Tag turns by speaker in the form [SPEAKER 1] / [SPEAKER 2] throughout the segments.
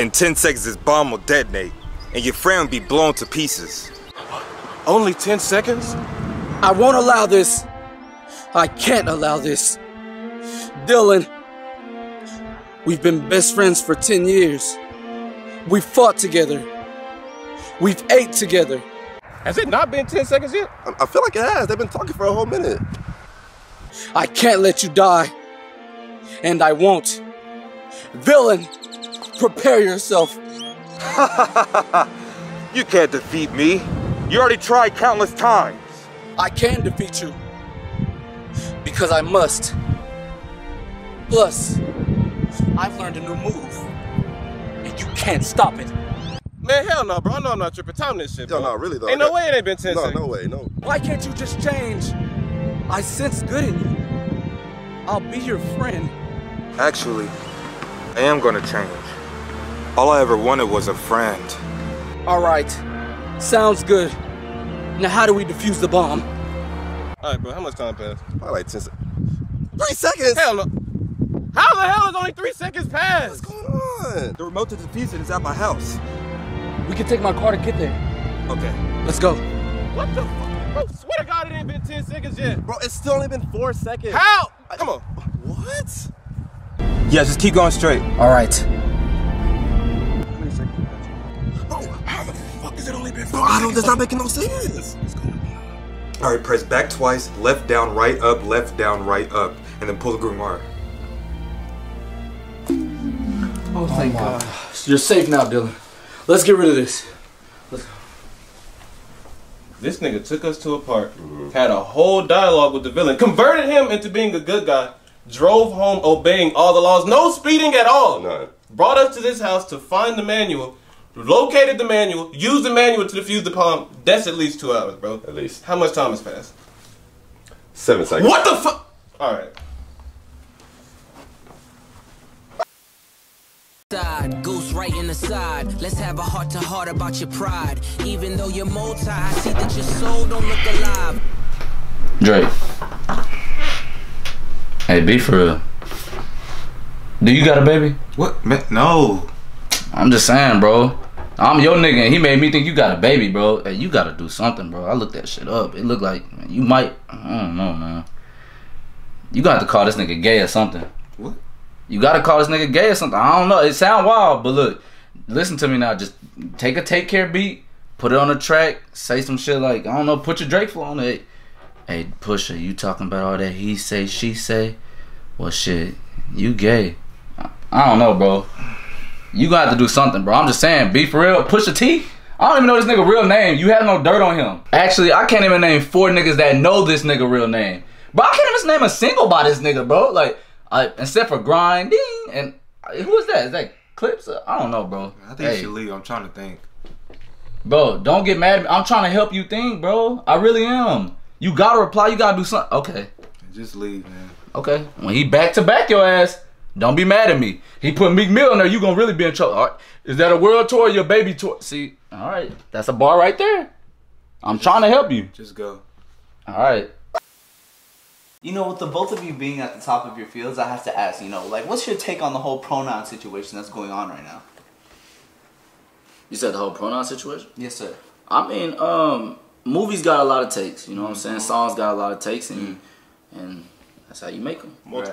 [SPEAKER 1] In 10 seconds, this bomb will detonate, and your friend will be blown to pieces.
[SPEAKER 2] Only 10 seconds?
[SPEAKER 3] I won't allow this. I can't allow this. Dylan, we've been best friends for 10 years. We've fought together. We've ate together.
[SPEAKER 2] Has it not been 10 seconds yet?
[SPEAKER 4] I, I feel like it has. They've been talking for a whole minute.
[SPEAKER 3] I can't let you die. And I won't. Villain, prepare yourself.
[SPEAKER 1] You can't defeat me. You already tried countless times.
[SPEAKER 3] I can defeat you. Because I must. Plus, I've learned a new move. And you can't stop it.
[SPEAKER 2] Man, hell no, bro. I know I'm not tripping. Time this shit, bro.
[SPEAKER 4] Yo, no, really though.
[SPEAKER 2] Ain't no way it ain't been 10
[SPEAKER 4] No,
[SPEAKER 2] seconds.
[SPEAKER 4] no way, no.
[SPEAKER 3] Why can't you just change? I sense good in you. I'll be your friend.
[SPEAKER 1] Actually, I am gonna change. All I ever wanted was a friend.
[SPEAKER 3] All right. Sounds good. Now, how do we defuse the bomb?
[SPEAKER 2] All right, bro. How much time passed?
[SPEAKER 4] Probably like 10 seconds. Three seconds?
[SPEAKER 2] Hell no. How the hell is only three seconds past?
[SPEAKER 4] What's going on?
[SPEAKER 1] The remote to defuse it is at my house.
[SPEAKER 3] We can take my car to get there.
[SPEAKER 1] Okay.
[SPEAKER 3] Let's go.
[SPEAKER 2] What the fuck? Bro, swear to God, it ain't been 10 seconds yet.
[SPEAKER 4] Bro, it's still only been four seconds.
[SPEAKER 2] How? Come on.
[SPEAKER 4] What?
[SPEAKER 1] Yeah, just keep going straight.
[SPEAKER 3] All right.
[SPEAKER 4] The fuck has it only been four Bro, I don't, that's not making no sense.
[SPEAKER 1] All right, press back twice, left down, right up, left down, right up, and then pull the grimoire.
[SPEAKER 3] Oh, thank oh, God. You're safe now, Dylan. Let's get rid of this.
[SPEAKER 2] This nigga took us to a park, mm-hmm. had a whole dialogue with the villain, converted him into being a good guy, drove home obeying all the laws, no speeding at all.
[SPEAKER 4] None.
[SPEAKER 2] Brought us to this house to find the manual, located the manual, used the manual to defuse the bomb. That's at least two hours, bro.
[SPEAKER 4] At least.
[SPEAKER 2] How much time has passed?
[SPEAKER 4] Seven seconds.
[SPEAKER 2] What the fuck? All right.
[SPEAKER 5] side, goose right in the side. Let's have a heart to heart about your pride. Even though you're multi, I see that your soul don't look alive.
[SPEAKER 6] Drake. Hey, be for real. Do you got a baby?
[SPEAKER 1] What? No.
[SPEAKER 6] I'm just saying, bro. I'm your nigga, and he made me think you got a baby, bro. Hey, you gotta do something, bro. I looked that shit up. It looked like man, you might. I don't know, man. You got to call this nigga gay or something.
[SPEAKER 1] What?
[SPEAKER 6] You gotta call this nigga gay or something. I don't know. It sound wild, but look, listen to me now. Just take a take care beat, put it on the track, say some shit like I don't know. Put your Drake flow on it. Hey, Pusha, you talking about all that he say, she say? Well, shit, you gay. I don't know, bro. You got to do something, bro. I'm just saying, be for real. Pusha T. I don't even know this nigga real name. You have no dirt on him. Actually, I can't even name four niggas that know this nigga real name. Bro, I can't even name a single by this nigga, bro. Like, I, except for grinding and uh, who is that? Is that Clipse? Uh, I don't know, bro.
[SPEAKER 1] I think
[SPEAKER 6] Hey.
[SPEAKER 1] you should leave. I'm trying to think.
[SPEAKER 6] Bro, don't get mad at me. I'm trying to help you think, bro. I really am. You gotta reply. You gotta do something. Okay.
[SPEAKER 1] Just leave, man.
[SPEAKER 6] Okay. When he back to back your ass, don't be mad at me. He put Meek Mill in there. You gonna really be in trouble. All right. Is that a world tour? Or your baby tour? See. All right. That's a bar right there. I'm trying to help you.
[SPEAKER 1] Just go.
[SPEAKER 6] All right.
[SPEAKER 7] You know, with the both of you being at the top of your fields, I have to ask, you know, like, what's your take on the whole pronoun situation that's going on right now?
[SPEAKER 6] You said the whole pronoun situation.
[SPEAKER 7] Yes, sir.
[SPEAKER 6] I mean, um, movies got a lot of takes. You know what I'm saying? Songs got a lot of takes, and and that's how you make them.
[SPEAKER 2] Multi-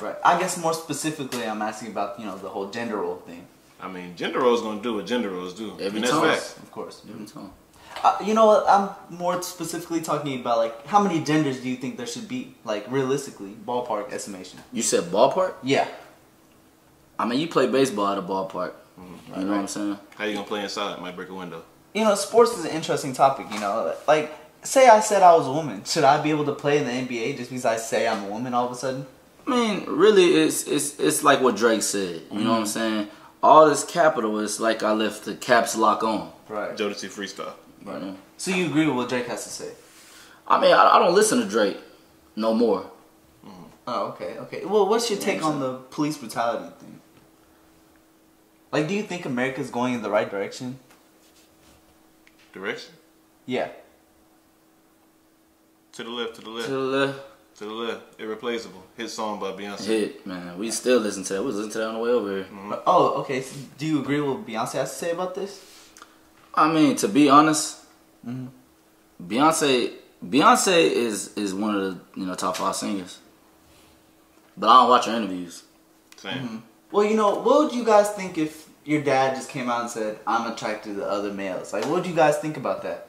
[SPEAKER 7] Right. I guess more specifically, I'm asking about, you know, the whole gender role thing.
[SPEAKER 2] I mean, gender roles gonna do what gender roles do.
[SPEAKER 6] Every
[SPEAKER 2] and that's
[SPEAKER 6] time.
[SPEAKER 2] fact.
[SPEAKER 7] Of course.
[SPEAKER 6] Every time.
[SPEAKER 7] Uh, you know what? I'm more specifically talking about, like, how many genders do you think there should be? Like, realistically, ballpark estimation.
[SPEAKER 6] You said ballpark.
[SPEAKER 7] Yeah.
[SPEAKER 6] I mean, you play baseball at a ballpark. You know what I'm saying?
[SPEAKER 2] How you gonna play inside? Might break a window.
[SPEAKER 7] You know, sports is an interesting topic, you know. Like, say I said I was a woman. Should I be able to play in the NBA just because I say I'm a woman all of a sudden?
[SPEAKER 6] I mean, really, it's it's it's like what Drake said. You know what I'm mm-hmm. saying? All this capital is like I left the caps lock on.
[SPEAKER 7] Right.
[SPEAKER 2] Jodeci freestyle.
[SPEAKER 6] Right now.
[SPEAKER 7] So you agree with what Drake has to say?
[SPEAKER 6] I mean, I, I don't listen to Drake no more. Mm-hmm.
[SPEAKER 7] Oh, okay, okay. Well, what's your take on the police brutality thing? Like, do you think America's going in the right direction?
[SPEAKER 2] Direction.
[SPEAKER 7] Yeah.
[SPEAKER 2] To the left. To the left.
[SPEAKER 6] To the left.
[SPEAKER 2] To the left, irreplaceable. Hit song by Beyonce.
[SPEAKER 6] Hit, man. We still listen to that. We listen to that on the way over here. Mm-hmm.
[SPEAKER 7] Oh, okay. So do you agree with what Beyonce has to say about this?
[SPEAKER 6] I mean, to be honest, mm-hmm. Beyonce Beyonce is is one of the you know top five singers. But I don't watch her interviews.
[SPEAKER 2] Same. Mm-hmm.
[SPEAKER 7] Well, you know, what would you guys think if your dad just came out and said, "I'm attracted to other males"? Like, what would you guys think about that?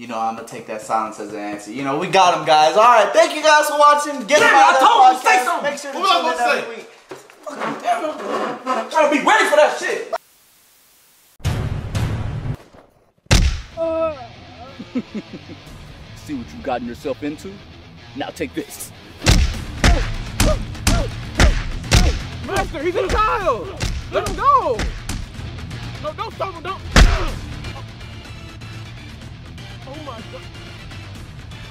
[SPEAKER 7] You know, I'm gonna take that silence as an answer. You know, we got him, guys. All right, thank you guys for watching. Get
[SPEAKER 6] Damn,
[SPEAKER 7] out
[SPEAKER 6] I
[SPEAKER 7] of
[SPEAKER 6] told you,
[SPEAKER 7] that
[SPEAKER 6] say something.
[SPEAKER 7] Make sure to
[SPEAKER 2] What was I
[SPEAKER 7] tune in
[SPEAKER 2] supposed to
[SPEAKER 7] every
[SPEAKER 2] say?
[SPEAKER 7] week.
[SPEAKER 6] Trying to be ready for that shit.
[SPEAKER 8] See what you've gotten yourself into? Now take this.
[SPEAKER 9] Master, he's a child. Let him go. No, don't stop him. Don't. Oh my god.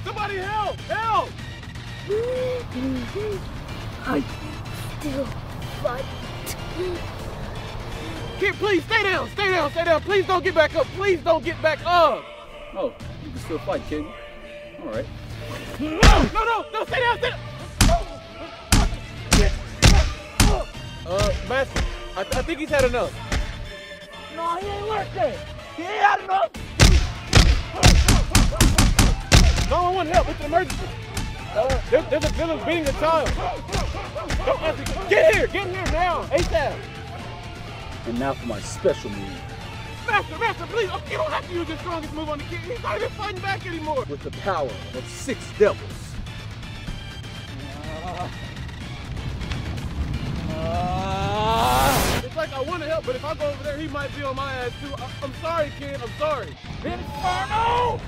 [SPEAKER 9] Somebody help! Help!
[SPEAKER 10] I still fight.
[SPEAKER 9] Kid, please stay down. Stay down. Stay down. Please don't get back up. Please don't get back up.
[SPEAKER 8] Oh, you can still fight, kid. All right.
[SPEAKER 9] No, no, no, no. Stay down. Stay down. Uh, Master, I, I think he's had enough.
[SPEAKER 10] No, he ain't working. He ain't had enough.
[SPEAKER 9] 911 help. It's an emergency. Uh, there, there's, a, there's a beating a child. Don't answer. Get here. Get here now. ASAP.
[SPEAKER 8] And now for my special move.
[SPEAKER 9] Master, Master, please. Oh, you don't have to use your strongest move on the kid. He's not even fighting back anymore.
[SPEAKER 8] With the power of six devils.
[SPEAKER 9] It's like I want to help, but if I go over there, he might be on my ass too. I, I'm sorry, kid. I'm sorry. Inferno!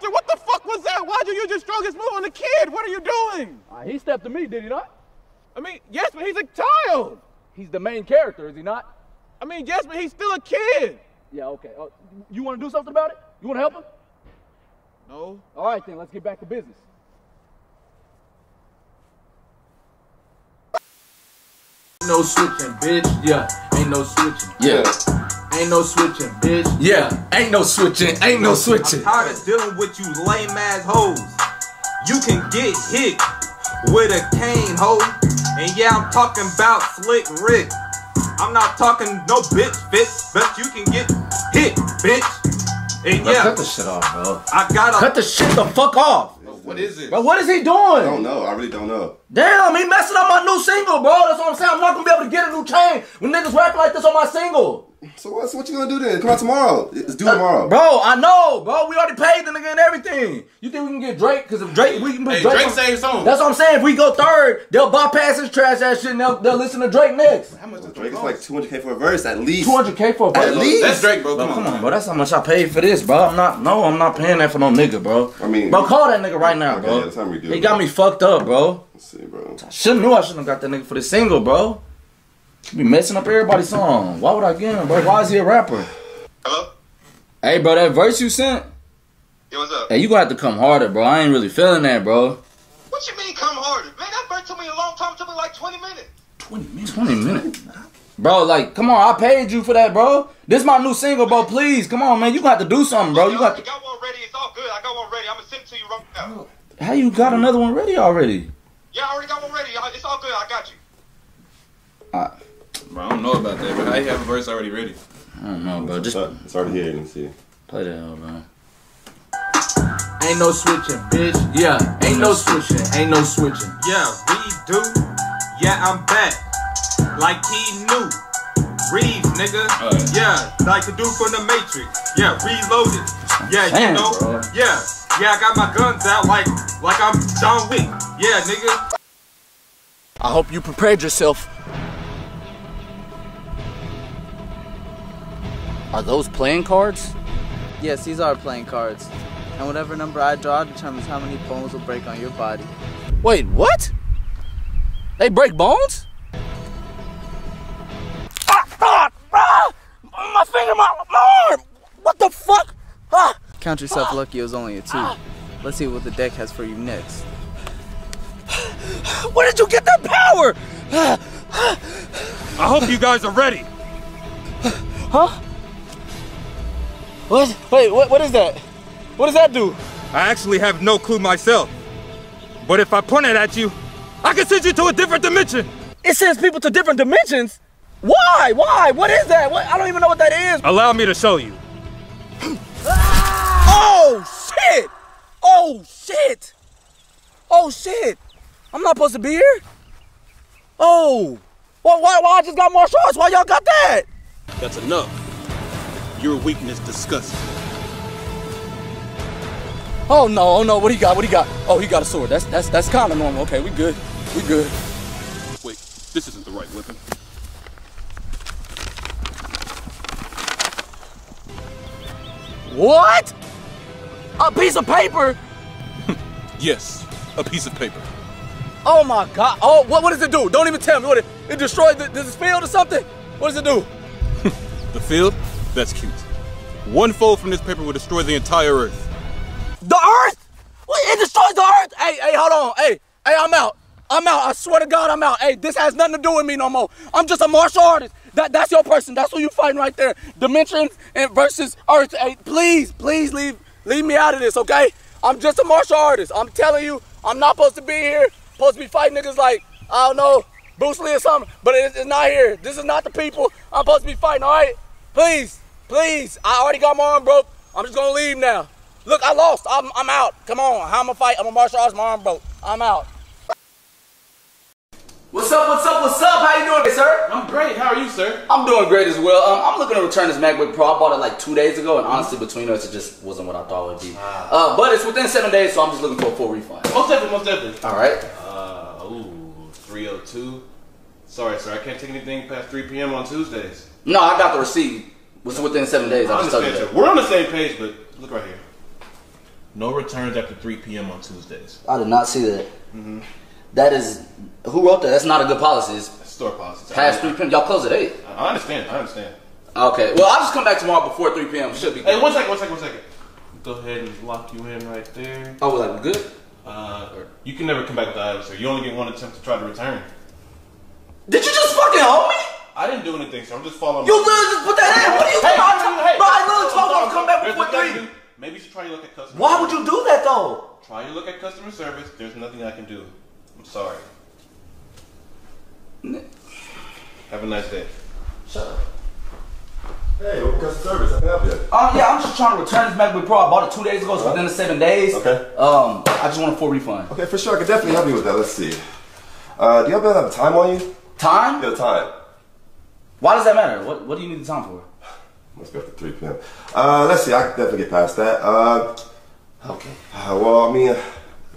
[SPEAKER 9] Master, what the fuck was that? Why'd you use your strongest move on the kid? What are you doing?
[SPEAKER 8] Uh, he stepped to me, did he not?
[SPEAKER 9] I mean, yes, but he's a child.
[SPEAKER 8] He's the main character, is he not?
[SPEAKER 9] I mean, yes, but he's still a kid.
[SPEAKER 8] Yeah, okay. Uh, you want to do something about it? You want to help him?
[SPEAKER 9] No.
[SPEAKER 8] All right, then, let's get back to business.
[SPEAKER 11] no switching, bitch. Yeah, ain't no switching.
[SPEAKER 6] Yeah.
[SPEAKER 11] Ain't no switching, bitch.
[SPEAKER 6] Yeah. Ain't no switching. Ain't no switching.
[SPEAKER 3] I'm tired of dealing with you lame ass hoes. You can get hit with a cane, hoe. And yeah, I'm talking about Slick Rick. I'm not talking no bitch fit, but you can get hit, bitch. And
[SPEAKER 6] Bro,
[SPEAKER 3] yeah,
[SPEAKER 6] cut the shit off, bro.
[SPEAKER 3] I gotta
[SPEAKER 6] Cut the shit the fuck off.
[SPEAKER 2] What is it?
[SPEAKER 6] Bro, what is he doing?
[SPEAKER 4] I don't know. I really don't know.
[SPEAKER 6] Damn, he messing up my new single, bro. That's what I'm saying. I'm not gonna be able to get a new chain when niggas rapping like this on my single.
[SPEAKER 4] So what? So what you gonna do then? Come out tomorrow. It's due tomorrow.
[SPEAKER 6] Bro, I know, bro. We already paid the nigga and everything. You think we can get Drake? Because if Drake, we can put
[SPEAKER 2] Hey,
[SPEAKER 6] Drake.
[SPEAKER 2] Drake
[SPEAKER 6] on-
[SPEAKER 2] saved songs.
[SPEAKER 6] That's what I'm saying. If we go third, they'll bypass his trash ass shit and they'll, they'll listen to Drake next.
[SPEAKER 2] How much does
[SPEAKER 4] Drake
[SPEAKER 2] Drake
[SPEAKER 4] is like 200k for a verse at least.
[SPEAKER 6] 200k for a verse.
[SPEAKER 4] At least.
[SPEAKER 2] That's Drake, bro.
[SPEAKER 6] Bro,
[SPEAKER 2] Come,
[SPEAKER 6] come
[SPEAKER 2] on,
[SPEAKER 6] on, bro. That's how much I paid for this, bro. I'm not. No, I'm not paying that for no nigga, bro.
[SPEAKER 4] I mean-
[SPEAKER 6] bro, call that nigga right now,
[SPEAKER 4] Okay,
[SPEAKER 6] bro.
[SPEAKER 4] yeah, that's how we do
[SPEAKER 6] he
[SPEAKER 4] it,
[SPEAKER 6] got me fucked up, bro.
[SPEAKER 4] Let's see, bro.
[SPEAKER 6] I Shouldn't knew I shouldn't have got that nigga for the single, bro. You be messing up everybody's song. Why would I get him, bro? Why is he a rapper?
[SPEAKER 1] Hello?
[SPEAKER 6] Hey, bro, that verse you sent.
[SPEAKER 1] Yo, what's up?
[SPEAKER 6] Hey, you gonna have to come harder, bro. I ain't really feeling that, bro.
[SPEAKER 1] What you mean come harder? Man, that bird took me a long time. It took me like 20 minutes.
[SPEAKER 6] 20 minutes. 20 minutes. Bro, like, come on, I paid you for that, bro. This my new single, bro. Please, come on, man. You got to do something, bro. You
[SPEAKER 1] I
[SPEAKER 6] got
[SPEAKER 1] already got one ready. It's all good. I got one ready. I'm going to send it to you right now.
[SPEAKER 6] How you got another one ready already?
[SPEAKER 1] Yeah, I already got one ready. It's all good. I got you.
[SPEAKER 2] Bro, I don't know about that, but how you have a verse already ready?
[SPEAKER 6] I don't know, bro. Just
[SPEAKER 4] It's it's already here. Let me see.
[SPEAKER 6] play that, out, bro.
[SPEAKER 11] Ain't no switching, bitch. Yeah, ain't no switching. Ain't no switching.
[SPEAKER 3] Yeah, we do. Yeah, I'm back. Like he knew. Reeves, nigga.
[SPEAKER 2] Alright.
[SPEAKER 3] Yeah, like the dude from the Matrix. Yeah, reloaded. Yeah, you know.
[SPEAKER 6] bro.
[SPEAKER 3] Yeah, yeah, I got my guns out like like I'm John Wick. Yeah, nigga.
[SPEAKER 8] I hope you prepared yourself. Are those playing cards?
[SPEAKER 7] Yes, these are playing cards. And whatever number I draw determines how many bones will break on your body.
[SPEAKER 8] Wait, what? They break bones? Ah, ah, ah! My finger, my, my arm! What the fuck? Ah!
[SPEAKER 7] Count yourself lucky it was only a two. Let's see what the deck has for you next.
[SPEAKER 8] Where did you get that power? Ah,
[SPEAKER 3] I hope you guys are ready.
[SPEAKER 6] Huh? What? Wait, what, what is that? What does that do?
[SPEAKER 3] I actually have no clue myself. But if I point it at you, I can send you to a different dimension.
[SPEAKER 6] It sends people to different dimensions? Why? Why? What is that? What? I don't even know what that is.
[SPEAKER 3] Allow me to show you.
[SPEAKER 6] Oh, shit! Oh, shit! Oh, shit! I'm not supposed to be here? Oh! Well, why, why I just got martial arts? Why y'all got that?
[SPEAKER 9] That's enough. Your weakness disgusts me.
[SPEAKER 6] Oh no, oh no, what he got? What he got? Oh, he got a sword. That's that's that's kind of normal. Okay, we good. We good.
[SPEAKER 9] Wait, this isn't the right weapon.
[SPEAKER 6] What? A piece of paper?
[SPEAKER 9] Yes, a piece of paper.
[SPEAKER 6] Oh my god. Oh, what, what does it do? Don't even tell me. What it, it destroyed the, this field or something? What does it do?
[SPEAKER 9] The field? That's cute. One fold from this paper will destroy the entire Earth.
[SPEAKER 6] The earth? It destroys the earth? Hey, hey, hold on. Hey, hey, I'm out. I'm out. I swear to God, I'm out. Hey, this has nothing to do with me no more. I'm just a martial artist. That, that's your person. That's who you fighting right there. Dimensions and versus Earth. Hey, please, please leave, leave me out of this, okay? I'm just a martial artist. I'm telling you, I'm not supposed to be here. Supposed to be fighting niggas like I don't know, Bruce Lee or something. But it- it's not here. This is not the people I'm supposed to be fighting. All right, please, please. I already got my arm broke. I'm just gonna leave now. Look, I lost. I'm, I'm out. Come on. How I'm gonna fight? I'm a martial artist. My arm broke. I'm out. What's up? What's up? What's up? How you doing, sir?
[SPEAKER 2] I'm great. How are you, sir?
[SPEAKER 6] I'm doing great as well. Um, I'm looking to return this MacBook Pro. I bought it like two days ago, and honestly, between us, it just wasn't what I thought it would be. Uh, but it's within seven days, so I'm just looking for a full refund.
[SPEAKER 2] Most definitely, most definitely.
[SPEAKER 6] All right.
[SPEAKER 2] Uh, ooh, 302. Sorry, sir. I can't take anything past 3 p.m. on Tuesdays.
[SPEAKER 6] No, I got the receipt. Was within seven days. I,
[SPEAKER 2] I
[SPEAKER 6] just told you that.
[SPEAKER 2] We're on the same page, but look right here. No returns after 3 p.m. on Tuesdays.
[SPEAKER 6] I did not see that. That is who wrote that? That's not a good policy. It's
[SPEAKER 2] Store policy.
[SPEAKER 6] past three p.m. Y'all close at eight.
[SPEAKER 2] I understand. I understand.
[SPEAKER 6] Okay. Well, I'll just come back tomorrow before three p.m. Should be.
[SPEAKER 2] Hey,
[SPEAKER 6] good.
[SPEAKER 2] one second, one second, one second. Go ahead and lock you in right there.
[SPEAKER 6] Oh, well, like good.
[SPEAKER 2] Uh, you can never come back with the item, sir. You only get one attempt to try to return.
[SPEAKER 6] Did you just fucking hold me?
[SPEAKER 2] I didn't do anything, sir. I'm just following.
[SPEAKER 6] You
[SPEAKER 2] my-
[SPEAKER 6] literally just put that in. What are you
[SPEAKER 2] Hey,
[SPEAKER 6] doing?
[SPEAKER 2] hey, hey,
[SPEAKER 6] Bro, I
[SPEAKER 2] hey,
[SPEAKER 6] literally told you I'm come back
[SPEAKER 2] There's
[SPEAKER 6] before three.
[SPEAKER 2] can. Maybe you should try your look at customer.
[SPEAKER 6] Why would you do that though?
[SPEAKER 2] Try your look at customer service. There's nothing I can do. I'm sorry. Have a nice day.
[SPEAKER 6] Shut up.
[SPEAKER 4] Hey, what customer service? I can help you.
[SPEAKER 6] Um, yeah, I'm just trying to return this MacBook Pro. I bought it two days ago. It's within the seven days.
[SPEAKER 4] Okay.
[SPEAKER 6] Um, I just want a full refund.
[SPEAKER 4] Okay, for sure. I can definitely help you with that. Let's see. Uh, do you happen to have time on you?
[SPEAKER 6] Time?
[SPEAKER 4] Yeah, the time.
[SPEAKER 6] Why does that matter? What What do you need the time for?
[SPEAKER 4] Must be after 3 p.m. Uh, let's see. I can definitely get past that. Uh,
[SPEAKER 6] Okay.
[SPEAKER 4] uh, well, I mean, it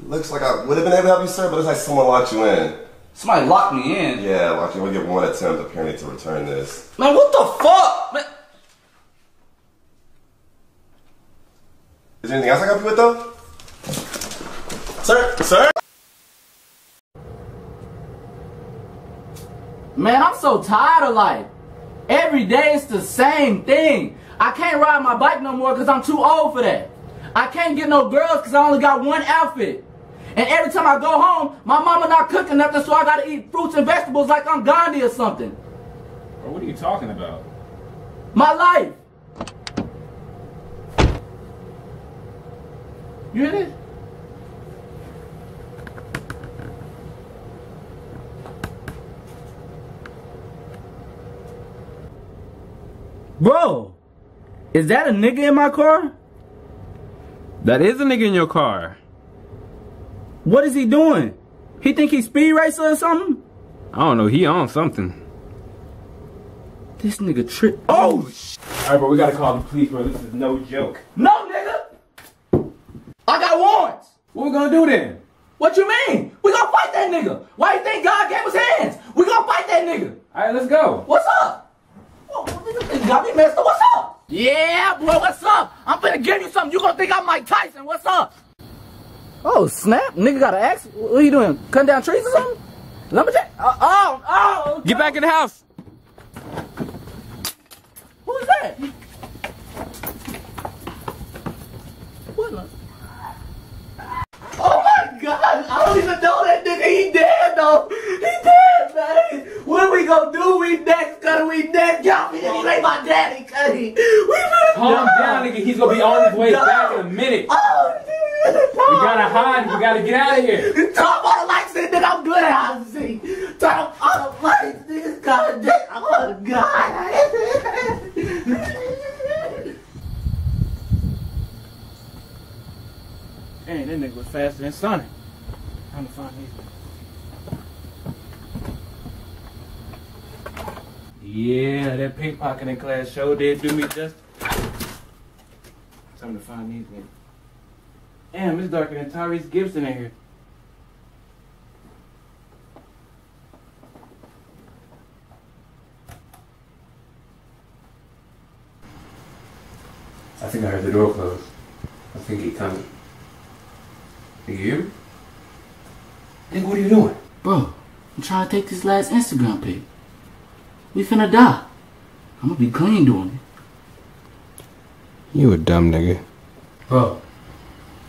[SPEAKER 4] looks like I would have been able to help you, sir, but it's like someone locked you in.
[SPEAKER 6] Somebody locked me in.
[SPEAKER 4] Yeah, locked you in. We get one attempt apparently to return this.
[SPEAKER 6] Man, what the fuck? Man.
[SPEAKER 4] Is there anything else I can help you with, though? Sir? Sir?
[SPEAKER 12] Man, I'm so tired of life. Every day it's the same thing. I can't ride my bike no more because I'm too old for that. I can't get no girls because I only got one outfit. And every time I go home, my mama not cooking nothing, so I gotta eat fruits and vegetables like I'm Gandhi or something.
[SPEAKER 11] What are you talking about?
[SPEAKER 12] My life. You hear this? Bro, is that a nigga in my car?
[SPEAKER 11] That is a nigga in your car.
[SPEAKER 12] What is he doing? He think he speed racer or something?
[SPEAKER 11] I don't know. He on something.
[SPEAKER 12] This nigga trip. Oh, sh-
[SPEAKER 11] All right, bro. We gotta call the police, bro. This is no joke.
[SPEAKER 12] no, nigga. I got warrants.
[SPEAKER 11] What we gonna do then?
[SPEAKER 12] What you mean? We gonna fight that nigga. Why you think God gave us hands? We gonna fight that nigga.
[SPEAKER 11] All right, let's go.
[SPEAKER 12] What's up? Oh, nigga, you got me messed up. What's up? Yeah, boy, what's up? I'm finna give you something. You gonna think I'm Mike Tyson. What's up? Oh, snap. Nigga got an axe. What are you doing? Cutting down trees or something? Lumberjack? Oh, oh, oh.
[SPEAKER 11] Get back in the house.
[SPEAKER 12] Who's that? What the? Oh my god! I don't even know that nigga. He dead though. He dead, man. What are we
[SPEAKER 6] we gonna do? We next, Cuddy. We next. Y'all be he like my daddy, Cuddy. We finna
[SPEAKER 11] Calm
[SPEAKER 6] die.
[SPEAKER 11] down, nigga. He's gonna be on his way
[SPEAKER 6] Die.
[SPEAKER 11] back in a minute.
[SPEAKER 6] Oh,
[SPEAKER 11] We gotta hide. We gotta get out of here.
[SPEAKER 6] Turn on the lights, and then I'm good at how to see. Turn on the lights, nigga. God damn. Oh, God.
[SPEAKER 9] Dang, that nigga was faster than Sonic. Time to find these. Yeah, that pickpocketing class show did do me just. Time to find these niggas. Damn, it's darker than Tyrese Gibson in here.
[SPEAKER 11] I think I heard the door close. I think he coming. You hear me? Nigga, what are you doing?
[SPEAKER 6] Bro, I'm trying to take this last Instagram pic. We finna die. I'm gonna be clean doing it.
[SPEAKER 11] You a dumb nigga.
[SPEAKER 6] Bro,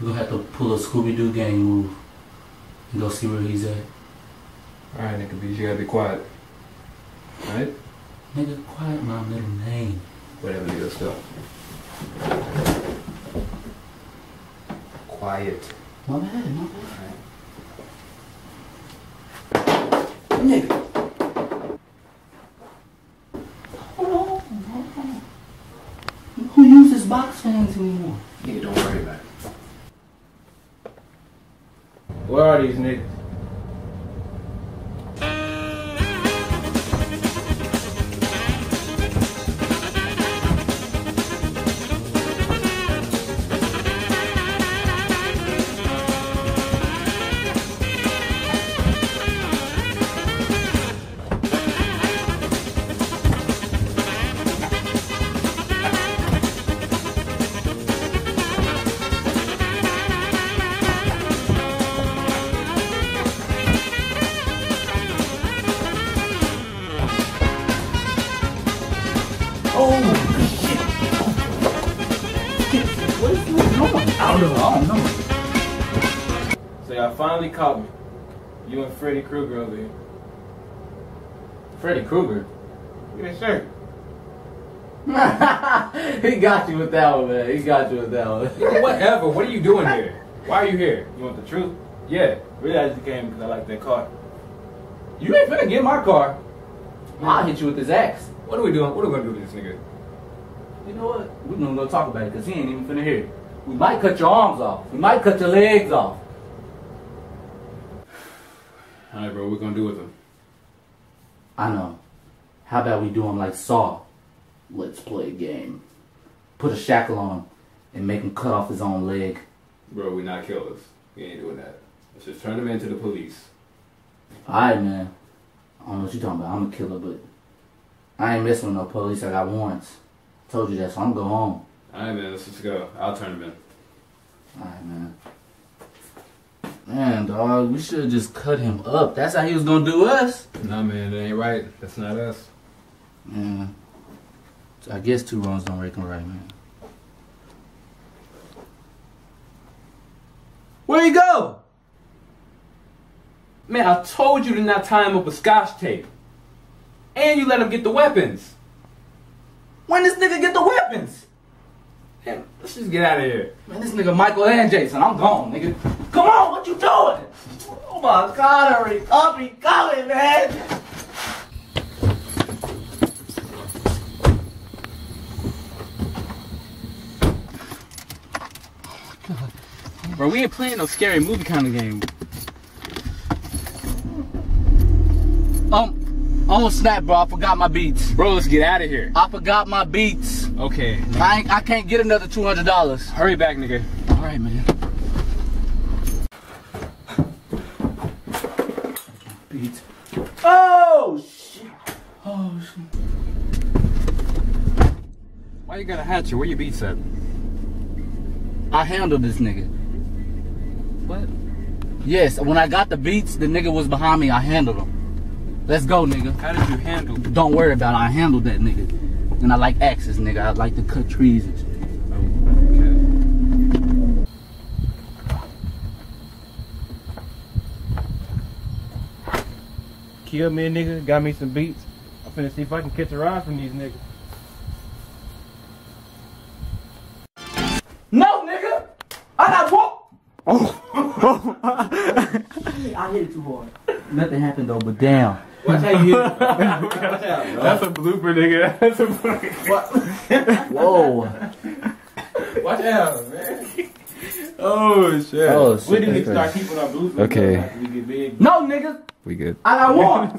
[SPEAKER 6] we're gonna have to pull a Scooby Doo gang move and go see where he's at.
[SPEAKER 11] Alright, nigga, B, you gotta be quiet. Alright?
[SPEAKER 6] Nigga, quiet my middle name.
[SPEAKER 11] Whatever, nigga, let's go. Quiet.
[SPEAKER 6] My bad, my bad. Right. Nigga. Hold on, hold on. Who uses box fans anymore?
[SPEAKER 11] りです
[SPEAKER 9] ね。Are these niggas?
[SPEAKER 6] I don't know. I don't know.
[SPEAKER 9] So y'all finally caught me. You and Freddy Krueger over here.
[SPEAKER 6] Freddy Krueger.
[SPEAKER 9] Look at that shirt.
[SPEAKER 6] he got you with that one, man. He got you with that one.
[SPEAKER 11] Whatever. What are you doing here? Why are you here?
[SPEAKER 9] You want the truth?
[SPEAKER 11] Yeah.
[SPEAKER 9] Really, I just came because I like that car.
[SPEAKER 6] You ain't finna get my car. I'll hit you with this axe.
[SPEAKER 11] What are we doing? What are we gonna do with this nigga?
[SPEAKER 6] You know what? We're gonna go talk about it because he ain't even finna hear it. We might cut your arms off. We might cut your legs off.
[SPEAKER 11] Alright, bro, what we gonna do with him?
[SPEAKER 6] I know. How about we do him like Saw? Let's play a game. Put a shackle on him and make him cut off his own leg.
[SPEAKER 11] Bro, we not killers. We ain't doing that. Let's just turn him into the police.
[SPEAKER 6] Alright, man. I don't know what you're talking about. I'm a killer, but I ain't messing with no police. I got warrants. Told you that, so I'm gonna home.
[SPEAKER 11] Alright, man, let's just go. I'll turn him in.
[SPEAKER 6] Alright, man. Man, dog, we should have just cut him up. That's how he was gonna do us.
[SPEAKER 11] Nah, man, that ain't right. That's not us.
[SPEAKER 6] Yeah. I guess two wrongs don't make right, man.
[SPEAKER 11] Where you go? Man, I told you to not tie him up with scotch tape. And you let him get the weapons.
[SPEAKER 6] When this nigga get the weapons?
[SPEAKER 11] Man, let's just get out of here.
[SPEAKER 6] Man, this nigga Michael and Jason, I'm gone, nigga. Come on, what you doing? Oh my god, hurry up, he coming, man. Oh my god.
[SPEAKER 11] Bro, we ain't playing no scary movie kind of game.
[SPEAKER 6] Um, oh snap, bro, I forgot my beats.
[SPEAKER 11] Bro, let's get out of here.
[SPEAKER 6] I forgot my beats.
[SPEAKER 11] Okay.
[SPEAKER 6] I ain't, I can't get another two hundred dollars.
[SPEAKER 11] Hurry back, nigga.
[SPEAKER 6] All right, man. Beats. Oh shit. Oh shit.
[SPEAKER 11] Why you got a hatchet? Where your beats at?
[SPEAKER 6] I handled this nigga.
[SPEAKER 11] What?
[SPEAKER 6] Yes, when I got the beats, the nigga was behind me. I handled him. Let's go, nigga.
[SPEAKER 11] How did you handle?
[SPEAKER 6] Don't worry about it. I handled that nigga. And I like axes, nigga. I like to cut trees and shit.
[SPEAKER 9] killed me a nigga, got me some beats. I'm finna see if I can catch a ride from these niggas.
[SPEAKER 6] No, nigga! I got walk! Oh. I hit it too hard. Nothing happened though, but damn.
[SPEAKER 9] Watch how you hit it. Watch out, bro. That's a blooper, nigga. That's a blooper.
[SPEAKER 6] Whoa.
[SPEAKER 9] Watch out, man. Oh shit.
[SPEAKER 6] Oh, shit,
[SPEAKER 9] We need to
[SPEAKER 6] that's
[SPEAKER 9] start keeping our bloopers.
[SPEAKER 11] Okay.
[SPEAKER 9] After we get big.
[SPEAKER 6] No, nigga!
[SPEAKER 11] We good.
[SPEAKER 6] I got walk!